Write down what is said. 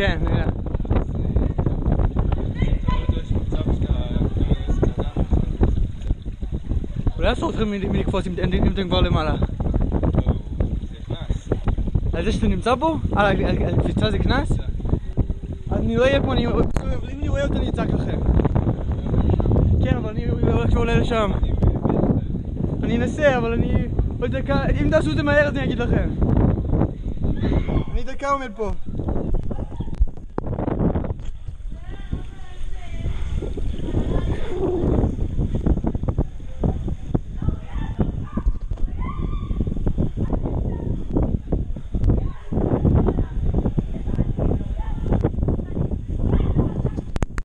Gerne, ja. Oder ist doch drin mit, mit quasi mit dem Wall im Aller. על זה שאתה נמצא פה? על על- קפיצה זה קנס? אני לא אהיה פה, אני... אם אני רואה אותו אני אצעק לכם. כן, אבל אני הולך שעולה לשם. אני אנסה, אבל אני... עוד דקה... אם תעשו את זה מהר אז אני אגיד לכם. אני דקה עומד פה.